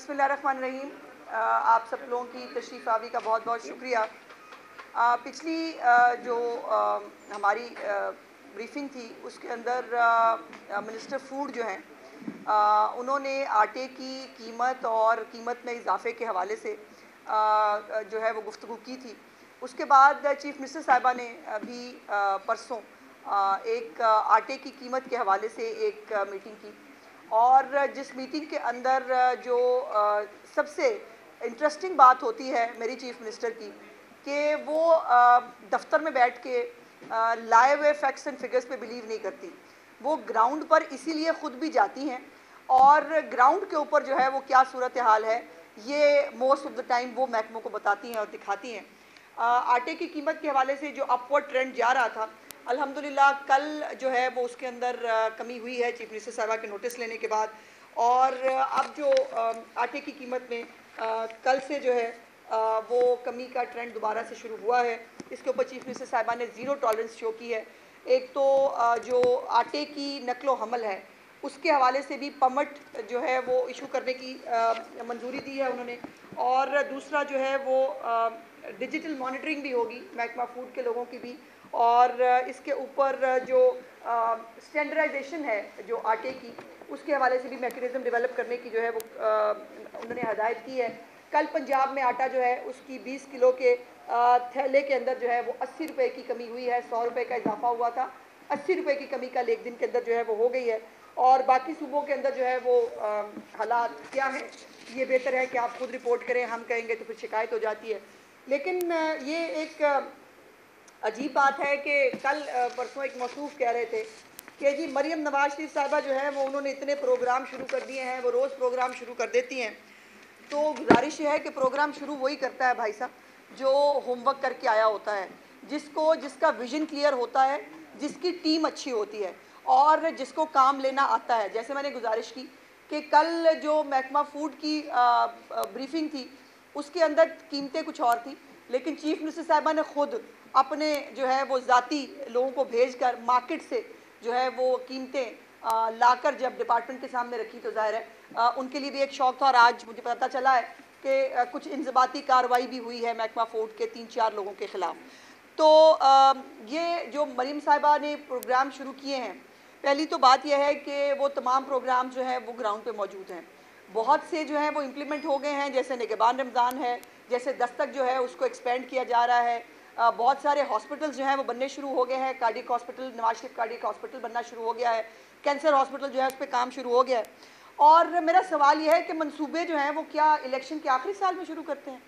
بسم اللہ الرحمن الرحیم۔ آپ سب لوگوں کی تشریف آوی کا بہت بہت شکریہ۔ پچھلی جو ہماری بریفنگ تھی، اس کے اندر منسٹر فوڈ جو ہیں انہوں نے آٹے کی قیمت اور قیمت میں اضافے کے حوالے سے جو ہے، وہ گفتگو کی تھی۔ اس کے بعد، چیف منسٹر صاحبہ نے بھی پرسوں ایک آٹے کی قیمت کے حوالے سے ایک میٹنگ کی۔ اور جس میٹنگ کے اندر جو سب سے انٹرسٹنگ بات ہوتی ہے میری چیف منسٹر کی، کہ وہ دفتر میں بیٹھ کے لائے ہوئے فیکٹس اینڈ فگرز پہ بلیو نہیں کرتی۔ وہ گراؤنڈ پر اسی لیے خود بھی جاتی ہیں اور گراؤنڈ کے اوپر جو ہے وہ کیا صورتحال ہے، یہ موسٹ آف دا ٹائم وہ محکموں کو بتاتی ہیں اور دکھاتی ہیں۔ آٹے کی قیمت کے حوالے سے جو اپورڈ ٹرینڈ جا رہا تھا الحمدللہ، کل جو ہے وہ اس کے اندر کمی ہوئی ہے چیف منسٹر صاحبہ کے نوٹس لینے کے بعد اور اب جو آٹے کی قیمت میں کل سے جو ہے وہ کمی کا ٹرینڈ دوبارہ سے شروع ہوا ہے۔ اس کے اوپر چیف منسٹر صاحبہ نے زیرو ٹالرنس شو کی ہے۔ ایک تو جو آٹے کی نقل و حمل ہے، اس کے حوالے سے بھی پمٹ جو ہے وہ ایشو کرنے کی منظوری دی ہے انہوں نے۔ اور دوسرا جو ہے وہ ڈیجیٹل مانیٹرنگ بھی ہوگی، محکمہ فوڈ کے لوگوں کی بھی۔ اور اس کے اوپر جو اسٹینڈرڈائزیشن ہے جو آٹے کی، اس کے حوالے سے بھی میکنزم ڈیولپ کرنے کی جو ہے وہ انہوں نے ہدایت کی ہے۔ کل پنجاب میں آٹا جو ہے، اس کی بیس کلو کے تھیلے کے اندر جو ہے وہ اسی روپے کی کمی ہوئی ہے، سو روپے کا اضافہ ہوا تھا۔ اسی روپے کی کمی کل ایک دن کے اندر جو ہے وہ ہو گئی ہے۔ اور باقی صوبوں کے اندر جو ہے وہ حالات کیا ہیں، یہ بہتر ہے کہ آپ خود رپورٹ کریں، ہم کہیں گے تو پھر شکایت ہو جاتی ہے۔ لیکن یہ ایک عجیب بات ہے کہ کل پرسوں ایک مصروف کہہ رہے تھے کہ جی مریم نواز شریف صاحبہ جو ہیں وہ انہوں نے اتنے پروگرام شروع کر دیے ہیں، وہ روز پروگرام شروع کر دیتی ہیں۔ تو گزارش ہے کہ پروگرام شروع وہی کرتا ہے بھائی صاحب جو ہوم ورک کر کے آیا ہوتا ہے، جس کو، جس کا ویژن کلیئر ہوتا ہے، جس کی ٹیم اچھی ہوتی ہے اور جس کو کام لینا آتا ہے۔ جیسے میں نے گزارش کی کہ کل جو محکمہ فوڈ کی بریفنگ تھی، اس کے اندر قیمتیں کچھ اور تھی لیکن چیف منسٹر صاحبہ نے خود اپنے جو ہے وہ ذاتی لوگوں کو بھیج کر مارکیٹ سے جو ہے وہ قیمتیں لا کر جب ڈپارٹمنٹ کے سامنے رکھی تو ظاہر ہے ان کے لیے بھی ایک شوق تھا اور آج مجھے پتہ چلا ہے کہ کچھ انضباطی کاروائی بھی ہوئی ہے محکمہ فورٹ کے تین چار لوگوں کے خلاف۔ تو یہ جو مریم صاحبہ نے پروگرام شروع کیے ہیں، پہلی تو بات یہ ہے کہ وہ تمام پروگرام جو ہیں وہ گراؤنڈ پہ موجود ہیں۔ بہت سے جو ہیں وہ امپلیمنٹ ہو گئے ہیں، جیسے نگبان رمضان ہے، جیسے دستک جو ہے اس کو ایکسپینڈ کیا جا رہا ہے۔ بہت سارے ہاسپٹل جو ہیں وہ بننے شروع ہو گئے ہیں۔ Cardiac hospital Nawaz Sharif cardiac hospital بننا شروع ہو گیا ہے۔ کینسر ہاسپٹل جو ہے اس پہ کام شروع ہو گیا ہے۔ اور میرا سوال یہ ہے کہ منصوبے جو ہیں وہ کیا الیکشن کے آخری سال میں شروع کرتے ہیں؟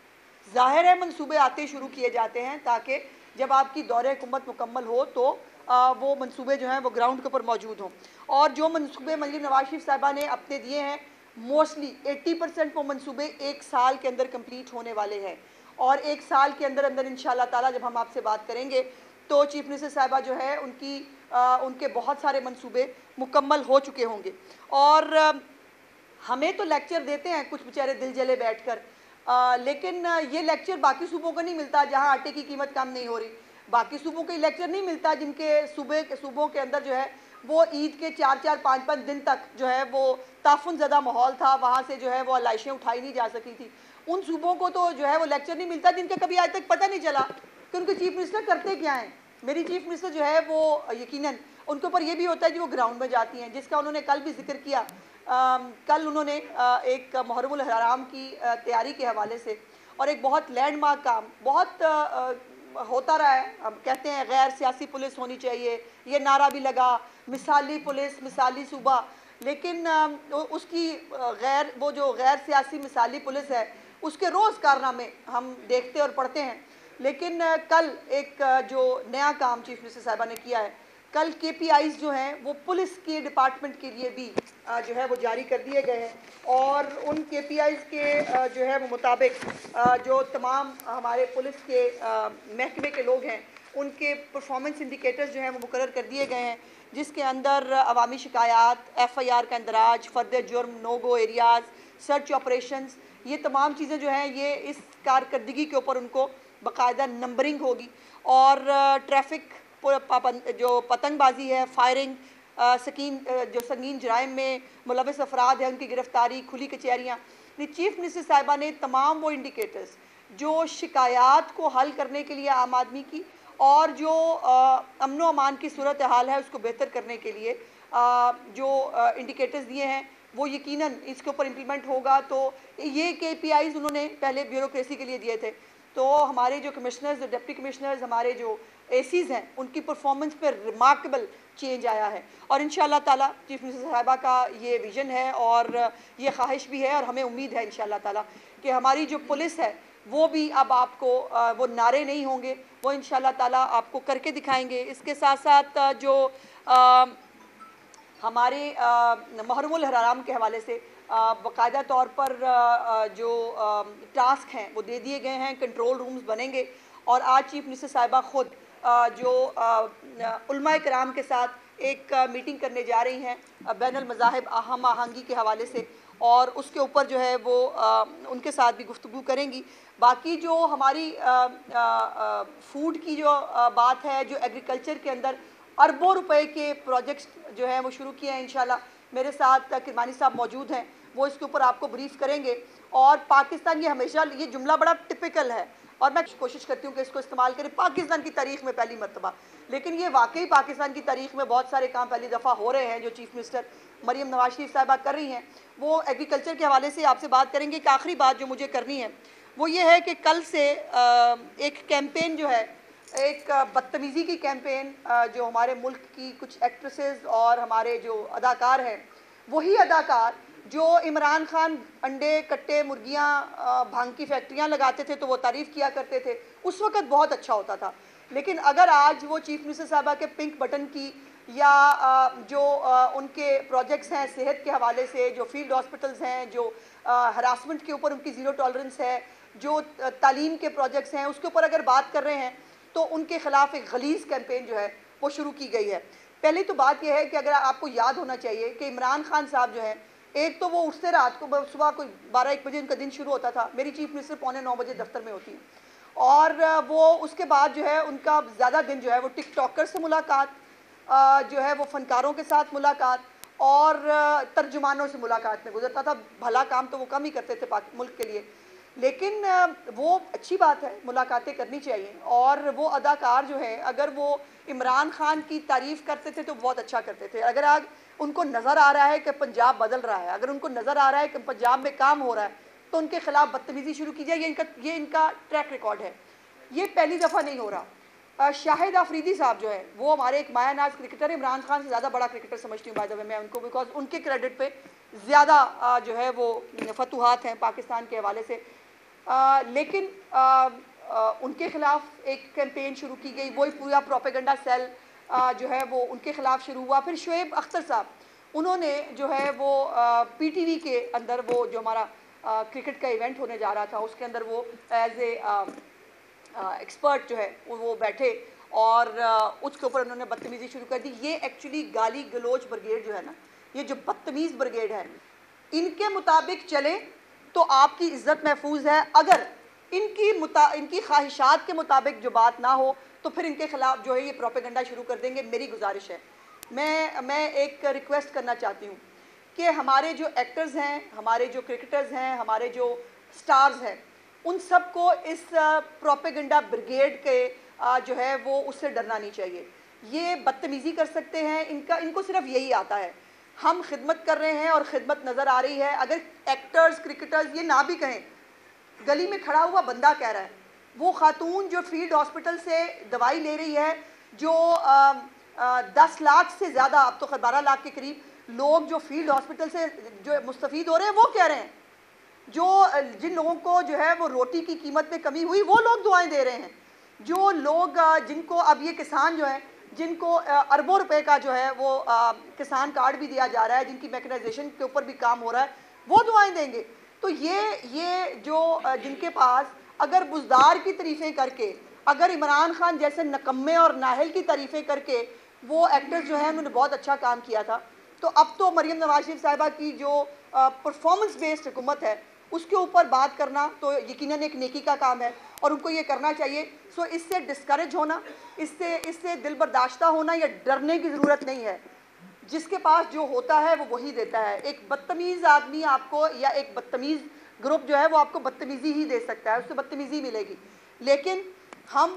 ظاہر ہے منصوبے آتے شروع کیے جاتے ہیں تاکہ جب آپ کی دور حکومت مکمل ہو تو وہ منصوبے جو ہیں وہ گراؤنڈ کے اوپر موجود ہوں۔ اور جو منصوبے مجلب نواز شریف صاحبہ نے اپنے دیے ہیں موسٹلی ایٹی پرسنٹ وہ منصوبے ایک سال کے اندر کمپلیٹ ہونے والے ہیں۔ اور ایک سال کے اندر اندر انشاءاللہ تعالی جب ہم آپ سے بات کریں گے، تو چیف منسٹر صاحبہ جو ہے، ان کی ان کے بہت سارے منصوبے مکمل ہو چکے ہوں گے۔ اور ہمیں تو لیکچر دیتے ہیں کچھ بچارے دل جلے بیٹھ کر۔ لیکن یہ لیکچر باقی صوبوں کو نہیں ملتا جہاں آٹے کی قیمت کم نہیں ہو رہی۔ باقی صوبوں کو لیکچر نہیں ملتا جن کے صوبے، صوبوں کے اندر جو ہے، وہ عید کے چار چار، پانچ پانچ دن تک جو ہے، وہ تعفن زدہ ماحول تھا۔ وہاں سے جو ہے، وہ علائشیں اٹھائی نہیں جا سکی تھی۔ ان صوبوں کو تو جو ہے وہ لیکچر نہیں ملتا جن کا کبھی آج تک پتہ نہیں چلا کہ ان کے چیف منسٹر کرتے کیا ہیں۔ میری چیف منسٹر جو ہے وہ، یقیناً ان کے اوپر یہ بھی ہوتا ہے کہ وہ گراؤنڈ میں جاتی ہیں، جس کا انہوں نے کل بھی ذکر کیا۔ کل انہوں نے ایک محرم الحرام کی تیاری کے حوالے سے اور ایک بہت لینڈ مارک کام، بہت ہوتا رہا ہے۔ کہتے ہیں غیر سیاسی پولیس ہونی چاہیے، یہ نعرہ بھی لگا، مثالی پولیس، مثالی صوبہ۔ لیکن اس کی غیر، وہ جو غیر سیاسی مثالی پولیس ہے اس کے روز کارنامے ہم دیکھتے اور پڑھتے ہیں۔ لیکن کل ایک جو نیا کام چیف منسٹر صاحبہ نے کیا ہے، کل کے پی آئیز جو ہیں، وہ پولیس کے ڈپارٹمنٹ کے لیے بھی جو ہے، وہ جاری کر دیے گئے ہیں۔ اور ان کے پی آئیز کے جو ہے وہ مطابق جو تمام ہمارے پولیس کے محکمے کے لوگ ہیں، ان کے پرفارمنس انڈیکیٹرز جو ہیں، وہ مقرر کر دیے گئے ہیں، جس کے اندر عوامی شکایات ایف آئی آر کا اندراج فرد جرم no go areas search operations یہ تمام چیزیں جو ہیں، یہ اس کارکردگی کے اوپر ان کو باقاعدہ نمبرنگ ہوگی۔ اور ٹریفک جو پتنگ بازی ہے، فائرنگ سکین جو سنگین جرائم میں ملوث افراد ہیں، ان کی گرفتاری، کھلی کچہریاں۔ چیف منسٹر صاحبہ نے تمام وہ انڈیکیٹرز جو شکایات کو حل کرنے کے لیے عام آدمی کی اور جو امن و امان کی صورتحال ہے، اس کو بہتر کرنے کے لیے جو انڈیکیٹرز دیے ہیں۔ وہ یقیناً اس کے اوپر امپلیمنٹ ہوگا تو یہ کے پی آئیز انہوں نے پہلے بیوروکریسی کے لیے دیے تھے۔ تو ہمارے جو کمشنرز ڈپٹی کمشنرز ہمارے جو اے سیز ہیں، ان کی پرفارمنس پہ ریمارکبل چینج آیا ہے۔ اور انشاءاللہ تعالیٰ چیف منسٹر صاحبہ کا یہ ویژن ہے اور یہ خواہش بھی ہے اور ہمیں امید ہے انشاءاللہ تعالیٰ کہ ہماری جو پولیس ہے، وہ بھی اب آپ کو، وہ نعرے نہیں ہوں گے۔ وہ انشاءاللہ تعالیٰ آپ کو کر کے دکھائیں گے۔ اس کے ساتھ ساتھ جو ہمارے محرم الحرام کے حوالے سے باقاعدہ طور پر جو ٹاسک ہیں، وہ دے دیے گئے ہیں، کنٹرول رومز بنیں گے۔ اور آج چیف منسٹر صاحبہ خود جو علماء کرام کے ساتھ ایک میٹنگ کرنے جا رہی ہیں بین المذاہب ہم آہنگی کے حوالے سے، اور اس کے اوپر جو ہے وہ ان کے ساتھ بھی گفتگو کریں گی۔ باقی جو ہماری فوڈ کی جو بات ہے، جو ایگریکلچر کے اندر اربوں روپے کے پروجیکٹس جو ہیں وہ شروع کیے ہیں انشاءاللہ۔ میرے ساتھ کرمانی صاحب موجود ہیں، وہ اس کے اوپر آپ کو بریف کریں گے۔ اور پاکستان یہ ہمیشہ، یہ جملہ بڑا ٹپیکل ہے۔ اور میں کوشش کرتی ہوں کہ اس کو استعمال کریں۔ پاکستان کی تاریخ میں پہلی مرتبہ۔ لیکن یہ واقعی پاکستان کی تاریخ میں بہت سارے کام پہلی دفعہ ہو رہے ہیں، جو چیف منسٹر مریم نواز شریف صاحبہ کر رہی ہیں۔ وہ ایگریکلچر کے حوالے سے آپ سے بات کریں گے ایک آخری بات جو مجھے کرنی ہے، وہ یہ ہے کہ کل سے ایک کیمپین جو ہے ایک بدتمیزی کی کیمپین جو ہمارے ملک کی کچھ ایکٹریسز اور ہمارے جو اداکار ہیں، وہی اداکار جو عمران خان انڈے کٹے مرگیاں بھانگ کی فیکٹریاں لگاتے تھے تو وہ تعریف کیا کرتے تھے، اس وقت بہت اچھا ہوتا تھا۔ لیکن اگر آج وہ چیف منسٹر صاحبہ کے پنک بٹن کی یا جو ان کے پروجیکٹس ہیں، صحت کے حوالے سے جو فیلڈ ہاسپٹلز ہیں، جو ہراسمنٹ کے اوپر ان کی زیرو ٹالرنس ہے، جو تعلیم کے پروجیکٹس ہیں، اس کے اوپر اگر بات کر رہے ہیں تو ان کے خلاف ایک غلیظ کیمپین جو ہے وہ شروع کی گئی ہے۔ پہلی تو بات یہ ہے کہ اگر آپ کو یاد ہونا چاہیے کہ عمران خان صاحب جو ہیں، ایک تو وہ اٹھتے رات کو، صبح کوئی بارہ ایک بجے ان کا دن شروع ہوتا تھا۔ میری چیف منسٹر پونے نو بجے دفتر میں ہوتی ہیں۔ اور وہ اس کے بعد جو ہے ان کا زیادہ دن جو ہے وہ ٹک ٹاکر سے ملاقات جو ہے وہ فنکاروں کے ساتھ ملاقات اور ترجمانوں سے ملاقات میں گزرتا تھا۔ بھلا کام تو وہ کم ہی کرتے تھے ملک کے لیے۔ لیکن وہ اچھی بات ہے، ملاقاتیں کرنی چاہیے۔ اور وہ اداکار جو ہے اگر وہ عمران خان کی تعریف کرتے تھے تو بہت اچھا کرتے تھے۔ اگر آج ان کو نظر آ رہا ہے کہ پنجاب بدل رہا ہے، اگر ان کو نظر آ رہا ہے کہ پنجاب میں کام ہو رہا ہے، تو ان کے خلاف بدتمیزی شروع کی جائے یہ ان کا، یہ ان کا ٹریک ریکارڈ ہے۔ یہ پہلی دفعہ نہیں ہو رہا۔ شاہد آفریدی صاحب جو ہے وہ ہمارے ایک مایا ناز کرکٹر عمران خان سے زیادہ بڑا کرکٹر سمجھتی ہوں بائی میں ان کو بیکاز ان کے کریڈٹ پہ زیادہ جو ہے، وہ فتوحات ہیں پاکستان کے حوالے سے۔ لیکن ان کے خلاف ایک کیمپین شروع کی گئی، وہی پورا پروپیگنڈا سیل جو ہے وہ ان کے خلاف شروع ہوا۔ پھر شعیب اختر صاحب، انہوں نے جو ہے وہ پی ٹی وی کے اندر وہ جو ہمارا کرکٹ کا ایونٹ ہونے جا رہا تھا، اس کے اندر وہ ایز اے ایکسپرٹ جو ہے وہ بیٹھے اور اس کے اوپر انہوں نے بدتمیزی شروع کر دی۔ یہ ایکچولی گالی گلوچ برگیڈ جو ہے نا، یہ جو بدتمیز برگیڈ ہے، ان کے مطابق چلے تو آپ کی عزت محفوظ ہے۔ اگر ان کی متا، ان کی خواہشات کے مطابق جو بات نہ ہو، تو پھر ان کے خلاف جو ہے یہ پروپیگنڈا شروع کر دیں گے۔ میری گزارش ہے۔ میں میں ایک ریکویسٹ کرنا چاہتی ہوں کہ ہمارے جو ایکٹرز ہیں، ہمارے جو کرکٹرز ہیں، ہمارے جو سٹارز ہیں، ان سب کو اس پروپیگنڈا برگیڈ کے جو ہے وہ اس سے ڈرنا نہیں چاہیے۔ یہ بدتمیزی کر سکتے ہیں۔ ان کا، ان کو صرف یہی آتا ہے۔ ہم خدمت کر رہے ہیں اور خدمت نظر آ رہی ہے۔ اگر ایکٹرز کرکٹرز یہ نہ بھی کہیں، گلی میں کھڑا ہوا بندہ کہہ رہا ہے، وہ خاتون جو فیلڈ ہاسپٹل سے دوائی لے رہی ہے، جو دس لاکھ سے زیادہ، اب تو بارہ لاکھ کے قریب لوگ جو فیلڈ ہاسپٹل سے جو مستفید ہو رہے ہیں، وہ کہہ رہے ہیں۔ جو، جن لوگوں کو جو ہے وہ روٹی کی قیمت میں کمی ہوئی، وہ لوگ دعائیں دے رہے ہیں۔ جو لوگ جن کو اب یہ کسان جو ہیں جن کو اربوں روپے کا جو ہے وہ کسان کارڈ بھی دیا جا رہا ہے، جن کی میکنائزیشن کے اوپر بھی کام ہو رہا ہے، وہ دعائیں دیں گے۔ تو یہ یہ جو جن کے پاس اگر بزدار کی تعریفیں کر کے، اگر عمران خان جیسے نکمے اور ناہل کی تعریفیں کر کے وہ ایکٹرز جو ہیں، انہوں نے بہت اچھا کام کیا تھا۔ تو اب تو مریم نواز شریف صاحبہ کی جو پرفارمنس بیسڈ حکومت ہے، اس کے اوپر بات کرنا تو یقیناً ایک نیکی کا کام ہے۔ اور ان کو یہ کرنا چاہیے۔ سو اس سے ڈسکریج ہونا، اس سے اس سے دل برداشتہ ہونا یا ڈرنے کی ضرورت نہیں ہے۔ جس کے پاس جو ہوتا ہے، وہ وہی دیتا ہے۔ ایک بدتمیز آدمی آپ کو یا ایک بدتمیز گروپ جو ہے، وہ آپ کو بدتمیزی ہی دے سکتا ہے، اس سے بدتمیزی ملے گی۔ لیکن ہم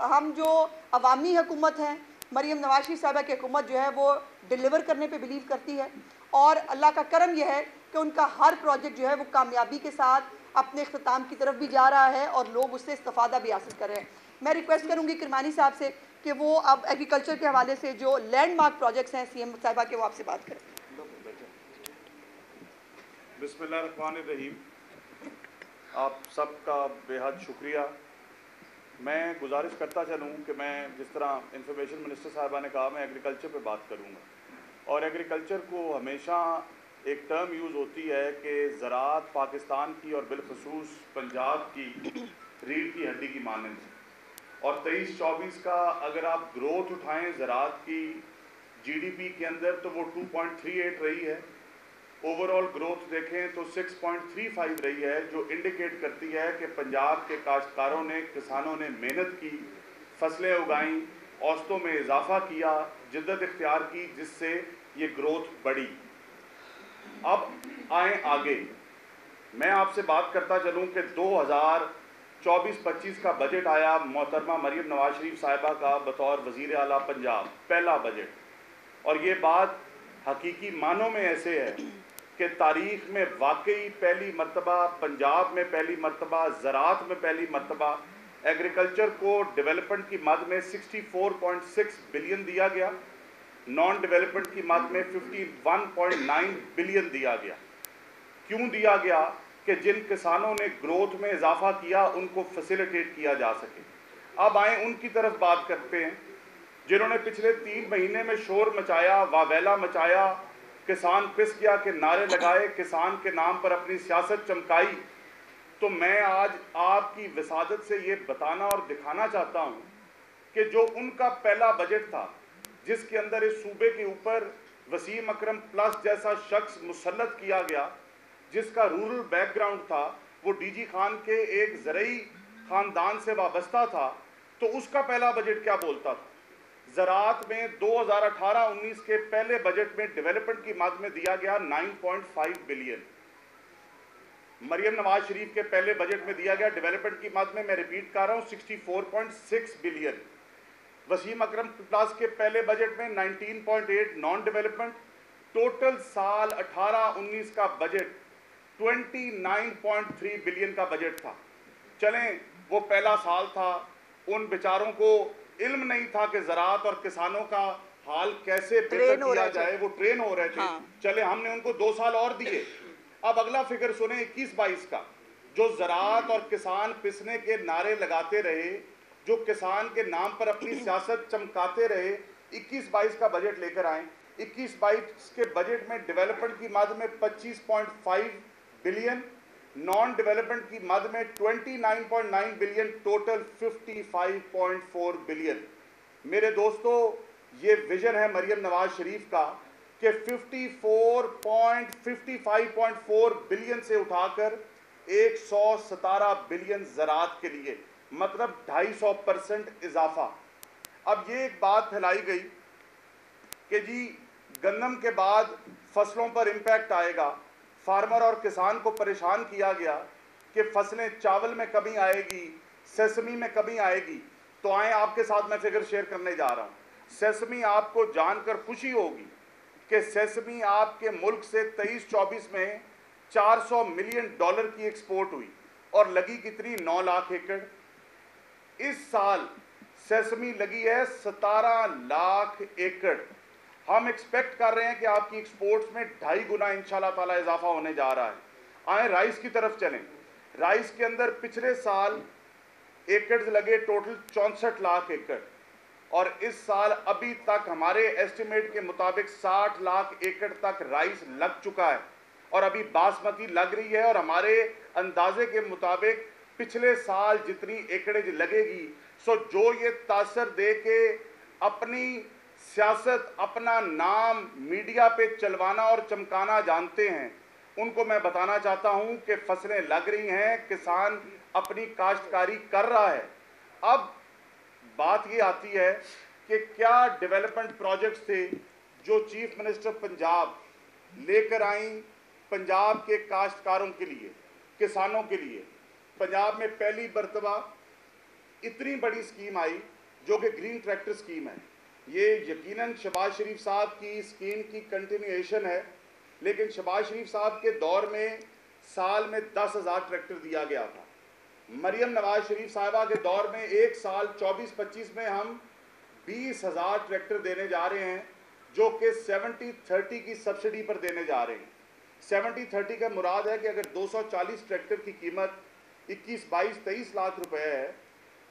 ہم جو عوامی حکومت ہیں، مریم نواز شریف صاحبہ کی حکومت جو ہے، وہ ڈیلیور کرنے پہ بلیو کرتی ہے۔ اور اللہ کا کرم یہ ہے کہ ان کا ہر پروجیکٹ جو ہے، وہ کامیابی کے ساتھ اپنے اختتام کی طرف بھی جا رہا ہے اور لوگ اس سے استفادہ بھی حاصل کر رہے ہیں۔ میں ریکویسٹ کروں گی کرمانی صاحب سے کہ وہ اب ایگریکلچر کے حوالے سے جو لینڈ مارک پروجیکٹس ہیں سی ایم صاحبہ کے وہ آپ سے بات کریں۔ بسم اللہ الرحمن الرحیم۔ آپ سب کا بے حد شکریہ۔ میں گزارش کرتا چلوں کہ میں جس طرح انفارمیشن منسٹر صاحبہ نے کہا، میں ایگریکلچر پہ بات کروں گا۔ اور ایگریکلچر کو ہمیشہ ایک ٹرم یوز ہوتی ہے کہ زراعت پاکستان کی اور بالخصوص پنجاب کی ریڑھ کی ہڈی کی مانند اور تیئیس چوبیس کا اگر آپ گروتھ اٹھائیں زراعت کی جی ڈی پی کے اندر تو وہ ٹو پوائنٹ تھری ایٹ رہی ہے۔ اوور آل گروتھ دیکھیں تو سکس پوائنٹ تھری فائیو رہی ہے، جو انڈیکیٹ کرتی ہے کہ پنجاب کے کاشتکاروں نے، کسانوں نے محنت کی، فصلیں اگائیں، اوسطوں میں اضافہ کیا، جدت اختیار کی، جس سے یہ گروتھ بڑھی۔ اب آئیں آگے۔ میں آپ سے بات کرتا چلوں کہ دو ہزار چوبیس پچیس کا بجٹ آیا محترمہ مریم نواز شریف صاحبہ کا بطور وزیر اعلیٰ پنجاب، پہلا بجٹ۔ اور یہ بات حقیقی معنوں میں ایسے ہے کہ تاریخ میں واقعی پہلی مرتبہ، پنجاب میں پہلی مرتبہ، زراعت میں پہلی مرتبہ ایگریکلچر کو ڈیولپمنٹ کی مد میں sixty four point six billion دیا گیا۔ نان ڈیولپمنٹ کی مد میں fifty one point nine billion دیا گیا۔ کیوں دیا گیا؟ کہ جن کسانوں نے گروتھ میں اضافہ کیا، ان کو فیسیلیٹیٹ کیا جا سکے۔ اب آئیں ان کی طرف بات کرتے ہیں۔ جنہوں نے پچھلے تین مہینے میں شور مچایا واویلا مچایا، کسان پس گیا کہ نعرے لگائے، کسان کے نام پر اپنی سیاست چمکائی۔ تو میں آج آپ کی وسادت سے یہ بتانا اور دکھانا چاہتا ہوں کہ جو ان کا پہلا بجٹ تھا جس کے اندر اس صوبے کے اوپر وسیم اکرم پلس جیسا شخص مسلط کیا گیا، جس کا رورل بیک گراؤنڈ تھا، وہ ڈی جی خان کے ایک زرعی خاندان سے وابستہ تھا، تو اس کا پہلا بجٹ کیا بولتا تھا؟ زراعت میں دو ہزار اٹھارہ انیس کے پہلے بجٹ میں ڈیولپمنٹ کی مد میں دیا گیا nine point five billion. Maryam Nawaz Sharif کے پہلے بجٹ میں دیا گیا ڈیولپمنٹ کی مد میں میں ریپیٹ کر رہا ہوں، sixty four point six billion. Wasim Akram plus کے پہلے بجٹ میں nineteen point eight non development total سال اٹھارہ انیس کا budget twenty nine point three billion کا بجٹ تھا۔ چلیں وہ پہلا سال تھا۔ ان بیچاروں کو علم نہیں تھا کہ زراعت اور کسانوں کا حال کیسے بہتر کیا جائے وہ ٹرین ہو رہے تھے۔ ہاں۔ چلے ہم نے ان کو دو سال اور دیے۔ اب اگلا فکر سنیں اکیس بائیس کا۔ جو زراعت اور کسان پسنے کے نعرے لگاتے رہے جو کسان کے نام پر اپنی سیاست چمکاتے رہے اکیس بائیس کا بجٹ لے کر آئیں۔ اکیس بائیس کے بجٹ میں ڈیولپمنٹ کی مد میں پچیس point five billion non development کی مد میں 29.9 بلین ٹوٹل 55.4 بلین۔ میرے دوستو یہ ویژن ہے مریم نواز شریف کا کہ 54.55.4 بلین سے اٹھا کر ایک سو ستارہ بلین زراعت کے لیے مطلب ڈھائی سو پرسنٹ اضافہ۔ اب یہ ایک بات پھیلائی گئی کہ جی گندم کے بعد فصلوں پر امپیکٹ آئے گا۔ فارمر اور کسان کو پریشان کیا گیا کہ فصلیں چاول میں کمی آئے گی سیسمی میں کمی آئے گی۔ تو آئیں آپ کے ساتھ میں فگر شیئر کرنے جا رہا ہوں۔ سیسمی آپ کو جان کر خوشی ہوگی کہ سیسمی آپ کے ملک سے تیئیس چوبیس میں چار سو ملین ڈالر کی ایکسپورٹ ہوئی اور لگی کتنی؟ نو لاکھ ایکڑ۔ اس سال سیسمی لگی ہے ستارہ لاکھ ایکڑ۔ ہم ایکسپیکٹ کر رہے ہیں کہ آپ کی ایکسپورٹس میں ڈھائی گنا انشاءاللہ تعالی اضافہ ہونے جا رہا ہے۔ آئیں رائس کی طرف چلیں۔ رائس کے اندر پچھلے سال ایکڑز لگے ٹوٹل چونسٹھ لاکھ ایکڑ۔ اور اس سال ابھی تک ہمارے ایسٹیمیٹ کے مطابق ساٹھ لاکھ ایکڑ تک رائس لگ چکا ہے۔ اور ابھی باسمتی لگ رہی ہے اور ہمارے اندازے کے مطابق پچھلے سال جتنی ایکڑج لگے گی، سو جو یہ تاثر دے کے اپنی سیاست، اپنا نام میڈیا پہ چلوانا اور چمکانا جانتے ہیں، ان کو میں بتانا چاہتا ہوں کہ فصلیں لگ رہی ہیں، کسان اپنی کاشتکاری کر رہا ہے۔ اب بات یہ آتی ہے کہ کیا ڈیولپمنٹ پروجیکٹس تھے جو چیف منسٹر پنجاب لے کر آئیں پنجاب کے کاشتکاروں کے لیے، کسانوں کے لیے؟ پنجاب میں پہلی برتبہ اتنی بڑی سکیم آئی جو کہ گرین ٹریکٹر سکیم ہے۔ یہ یقیناً شباز شریف صاحب کی سکیم کی کنٹینیویشن ہے، لیکن شباز شریف صاحب کے دور میں سال میں دس ہزار ٹریکٹر دیا گیا تھا۔ مریم نواز شریف صاحبہ کے دور میں ایک سال چوبیس پچیس میں ہم بیس ہزار ٹریکٹر دینے جا رہے ہیں، جو کہ سیونٹی تھرٹی کی سبسڈی پر دینے جا رہے ہیں۔ سیونٹی تھرٹی کا مراد ہے کہ اگر دو سو چالیس ٹریکٹر کی قیمت اکیس بائیس تیئیس لاکھ روپے ہے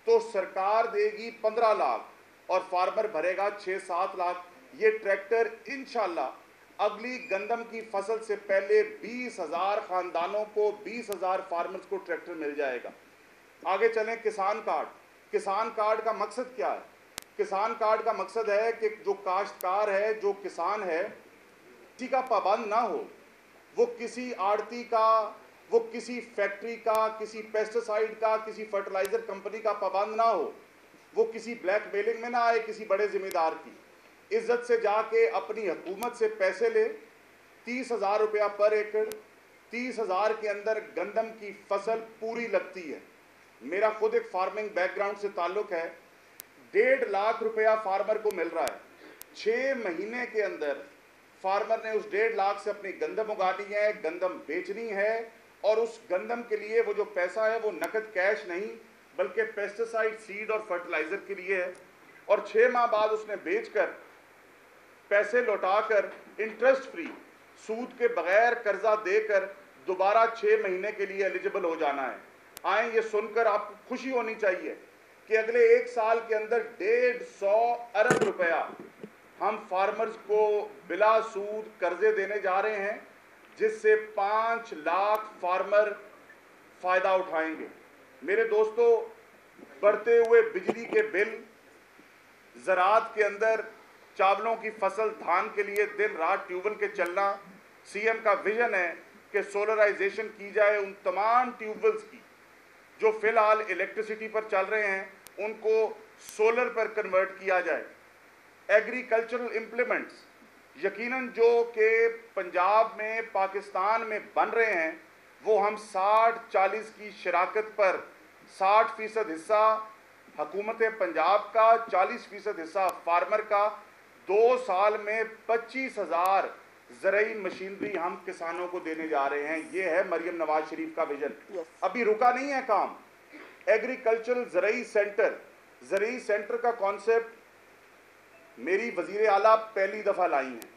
تو سرکار دے گی پندرہ لاکھ اور فارمر بھرے گا چھ سات لاکھ۔ یہ ٹریکٹر انشاءاللہ اگلی گندم کی فصل سے پہلے بیس ہزار خاندانوں کو، بیس ہزار فارمرز کو ٹریکٹر مل جائے گا۔ آگے چلیں، کسان کارڈ۔ کسان کارڈ کا مقصد کیا ہے؟ کسان کارڈ کا مقصد ہے کہ جو کاشتکار ہے، جو کسان ہے ٹیکہ پابند نہ ہو، وہ کسی آڑتی کا وہ کسی فیکٹری کا، کسی پیسٹسائیڈ کا، کسی فرٹیلائزر کمپنی کا پابند نہ ہو، وہ کسی بلیک میلنگ میں نہ آئے، کسی بڑے ذمہ دار کی۔ عزت سے جا کے اپنی حکومت سے پیسے لے، تیس ہزار روپیہ پر ایکڑ، تیس ہزار کے اندر گندم کی فصل پوری لگتی ہے۔ میرا خود ایک فارمنگ بیک گراؤنڈ سے تعلق ہے۔ ڈیڑھ لاکھ روپیہ فارمر کو مل رہا ہے۔ چھ مہینے کے اندر فارمر نے اس ڈیڑھ لاکھ سے اپنی گندم اگانی ہے، گندم بیچنی ہے۔ اور اس گندم کے لیے وہ جو پیسہ ہے وہ نقد کیش نہیں، بلکہ پیسٹیسائڈ سیڈ اور فرٹیلائزر کے لیے ہے۔ اور چھ ماہ بعد اس نے بیچ کر پیسے لوٹا کر انٹرسٹ فری سود کے بغیر قرضہ دے کر دوبارہ چھ مہینے کے لیے ایلیجبل ہو جانا ہے۔ آئیں یہ سن کر آپ کو خوشی ہونی چاہیے کہ اگلے ایک سال کے اندر ڈیڑھ سو ارب روپیہ ہم فارمرز کو بلا سود قرضے دینے جا رہے ہیں۔ جس سے پانچ لاکھ فارمر فائدہ اٹھائیں گے۔ میرے دوستو، بڑھتے ہوئے بجلی کے بل، زراعت کے اندر چاولوں کی فصل، دھان کے لیے دن رات ٹیوب ویل کے چلنا، سی ایم کا ویژن ہے کہ سولرائزیشن کی جائے ان تمام ٹیوب کی جو فی الحال الیکٹریسٹی پر چل رہے ہیں، ان کو سولر پر کنورٹ کیا جائے۔ ایگریکلچرل امپلیمنٹس یقیناً جو کہ پنجاب میں پاکستان میں بن رہے ہیں وہ ہم ساٹھ چالیس کی شراکت پر ساٹھ فیصد حصہ حکومت پنجاب کا چالیس فیصد حصہ فارمر کا دو سال میں پچیس ہزار زرعی مشینری ہم کسانوں کو دینے جا رہے ہیں۔ یہ ہے مریم نواز شریف کا ویژن۔ ابھی رکا نہیں ہے کام۔ ایگریکلچرل زرعی سینٹر۔ زرعی سینٹر کا کانسیپٹ میری وزیر اعلیٰ پہلی دفعہ لائی ہیں۔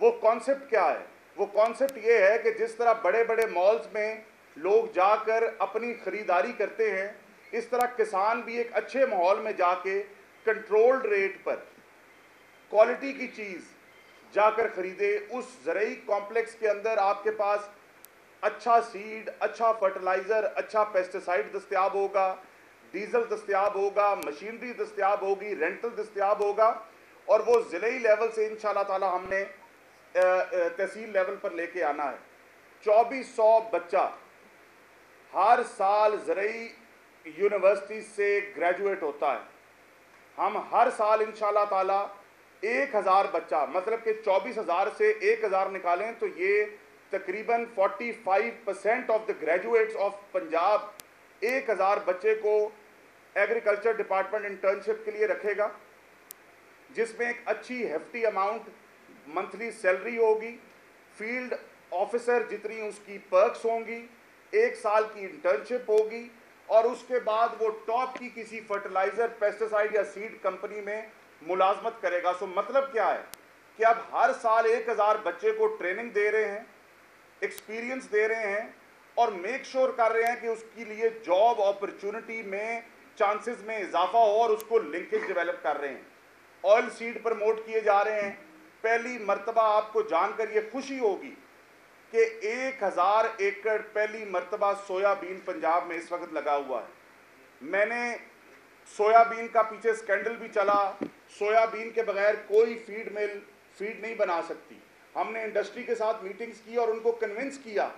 وہ کانسیپٹ کیا ہے؟ وہ کانسیپٹ یہ ہے کہ جس طرح بڑے بڑے مالز میں لوگ جا کر اپنی خریداری کرتے ہیں، اس طرح کسان بھی ایک اچھے ماحول میں جا کے کنٹرول ریٹ پر کوالٹی کی چیز جا کر خریدے۔ اس زرعی کامپلیکس کے اندر آپ کے پاس اچھا سیڈ اچھا فرٹیلائزر اچھا پیسٹسائیڈ دستیاب ہوگا ڈیزل دستیاب ہوگا مشینری دستیاب ہوگی رینٹل دستیاب ہوگا۔ اور وہ ضلعی لیول سے ان شاء اللہ تعالیٰ ہم نے تحصیل لیول پر لے کے آنا ہے۔ چوبیس سو بچہ ہر سال زرعی یونیورسٹی سے گریجویٹ ہوتا ہے۔ ہم ہر سال انشاءاللہ تعالی ایک ہزار بچہ مطلب کہ چوبیس ہزار سے ایک ہزار نکالیں تو یہ تقریباً forty five percent of the graduates of Punjab ایک ہزار بچے کو ایگریکلچر ڈپارٹمنٹ انٹرنشپ کے لیے رکھے گا۔ جس میں ایک اچھی ہیفٹی اماؤنٹ منتھلی سیلری ہوگی فیلڈ آفیسر جتنی اس کی پرکس ہوں گی، ایک سال کی انٹرنشپ ہوگی اور اس کے بعد وہ ٹاپ کی کسی فرٹیلائزر پیسٹیسائڈ یا سیڈ کمپنی میں ملازمت کرے گا۔ سو مطلب کیا ہے کہ اب ہر سال ایک ہزار بچے کو ٹریننگ دے رہے ہیں ایکسپیرینس دے رہے ہیں اور میک شور کر رہے ہیں کہ اس کے لیے جاب اپرچونٹی میں چانسز میں اضافہ ہو اور اس کو لنکیج ڈیولپ کر رہے ہیں۔ آئل سیڈ پرموٹ کیے جا رہے ہیں۔ پہلی مرتبہ آپ کو جان کر یہ خوشی ہوگی کہ ایک ہزار ایکڑ پہلی مرتبہ سویا بین پنجاب میں اس وقت لگا ہوا ہے۔ میں نے سویا بین کا پیچھے سکینڈل بھی چلا۔ سویا بین کے بغیر کوئی فیڈ مل فیڈ نہیں بنا سکتی۔ ہم نے انڈسٹری کے ساتھ میٹنگز کی اور ان کو کنونس کیا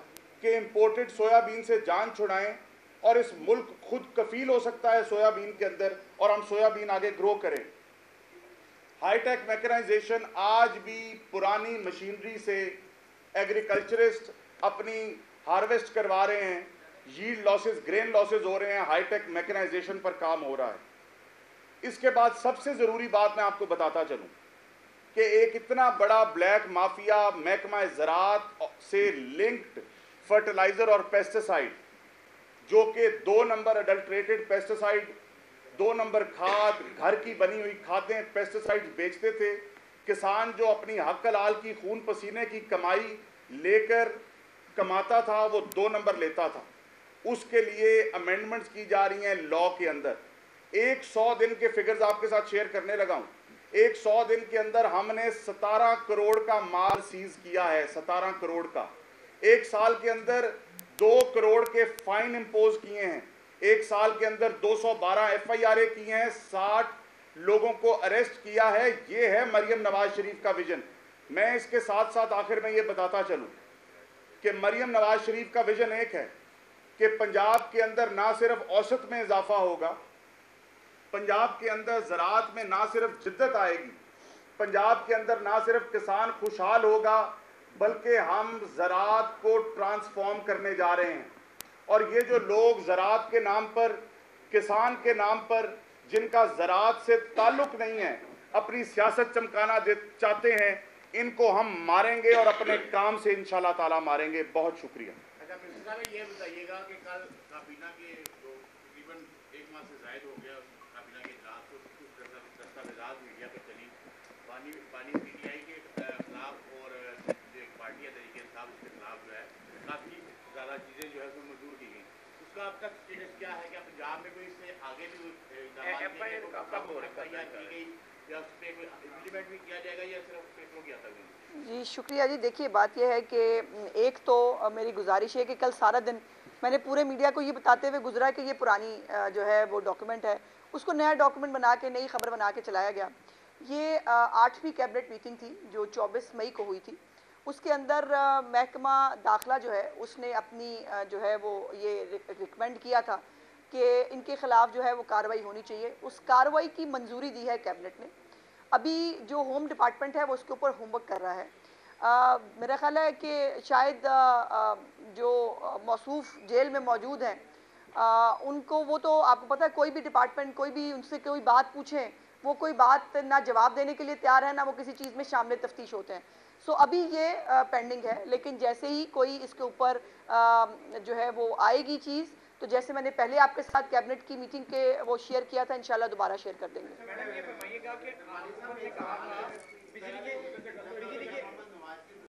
کہ امپورٹڈ سویا بین سے جان چھڑائیں اور اس ملک خود کفیل ہو سکتا ہے سویا بین کے اندر اور ہم سویا بین آگے گرو کریں۔ ہائی ٹیک میکنائزیشن آج بھی پرانی مشینری سے ایگریکلچرسٹ اپنی ہارویسٹ کروا رہے ہیں۔ ییلڈ لاسز گرین لاسز ہو رہے ہیں۔ ہائی ٹیک میکنائزیشن پر کام ہو رہا ہے۔ اس کے بعد سب سے ضروری بات میں آپ کو بتاتا چلوں کہ ایک اتنا بڑا بلیک مافیا محکمہ زراعت سے لنکڈ فرٹیلائزر اور پیسٹیسائیڈ جو کہ دو نمبر اڈلٹریٹڈ پیسٹیسائیڈ دو نمبر کھاد گھر کی بنی ہوئی کھادیں پیسٹیسائڈ بیچتے تھے۔ کسان جو اپنی حق العال کی خون پسینے کی کمائی لے کر کماتا تھا، وہ دو نمبر لیتا تھا۔ اس کے لیے امینڈمنٹس کی جا رہی ہیں لا کے اندر۔ ایک سو دن کے فگرز آپ کے ساتھ شیئر کرنے لگا ہوں۔ ایک سو دن کے اندر ہم نے ستارہ کروڑ کا مال سیز کیا ہے، ستارہ کروڑ کا۔ ایک سال کے اندر دو کروڑ کے فائن امپوز کیے ہیں۔ ایک سال کے اندر دو سو بارہ ایف آئی آر اے ہیں، ساٹھ لوگوں کو اریسٹ کیا ہے۔ یہ ہے مریم نواز شریف کا ویژن میں اس کے ساتھ ساتھ آخر میں یہ بتاتا چلوں کہ مریم نواز شریف کا ویژن ایک ہے کہ پنجاب کے اندر نہ صرف اوسط میں اضافہ ہوگا، پنجاب کے اندر زراعت میں نہ صرف جدت آئے گی، پنجاب کے اندر نہ صرف کسان خوشحال ہوگا، بلکہ ہم زراعت کو ٹرانسفارم کرنے جا رہے ہیں۔ اور یہ جو لوگ زراعت کے نام پر، کسان کے نام پر، جن کا زراعت سے تعلق نہیں ہے، اپنی سیاست چمکانا چاہتے ہیں، ان کو ہم ماریں گے اور اپنے کام سے انشاءاللہ تعالی ماریں گے۔ بہت شکریہ۔ اچھا صاحب، یہ بتائیے گا کہ کل کابینہ کے جو تقریباً ایک ماہ سے زائد ہو گیا، کابینہ کے اجلاس کو کچھ دستاویزات میڈیا پہ چلی، پانی پانی پی ٹی آئی کے خلاف اور جو طریقے انصاف اس کے خلاف جو ہے، کافی زیادہ چیزیں جو ہے اس میں منظور کی گئی اس کا اب تک اسٹیٹس کیا ہے کہ پنجاب میں کوئی اس سے آگے بھی کی گئی یا اس پہ امپلیمنٹ بھی کیا جائے گا یا صرف پیپروں کی حد تک جی شکریہ جی۔ دیکھیے بات یہ ہے کہ ایک تو میری گزارش ہے کہ کل سارا دن میں نے پورے میڈیا کو یہ بتاتے ہوئے گزرا کہ یہ پرانی جو ہے وہ ڈاکومنٹ ہے اس کو نیا ڈاکومنٹ بنا کے نئی خبر بنا کے چلایا گیا۔ یہ آٹھویں کیبنٹ میٹنگ تھی جو چوبیس مئی کو ہوئی تھی۔ اس کے اندر محکمہ داخلہ جو ہے، اس نے اپنی جو ہے، وہ یہ ریکمینڈ کیا تھا کہ ان کے خلاف جو ہے، وہ کاروائی ہونی چاہیے۔ اس کاروائی کی منظوری دی ہے کیبنٹ نے۔ ابھی جو ہوم ڈپارٹمنٹ ہے، وہ اس کے اوپر ہوم ورک کر رہا ہے۔ میرا خیال ہے کہ شاید جو موصوف جیل میں موجود ہیں ان کو وہ تو آپ کو پتہ ہے، کوئی بھی ڈپارٹمنٹ، کوئی بھی ان سے کوئی بات پوچھیں، وہ کوئی بات نہ جواب دینے کے لیے تیار ہے نہ وہ کسی چیز میں شامل تفتیش ہوتے ہیں۔ سو ابھی یہ پینڈنگ ہے لیکن جیسے ہی کوئی اس کے اوپر جو ہے وہ آئے گی چیز تو جیسے میں نے پہلے آپ کے ساتھ کیبنٹ کی میٹنگ کے وہ شیئر کیا تھا انشاءاللہ دوبارہ شیئر کر دیں گے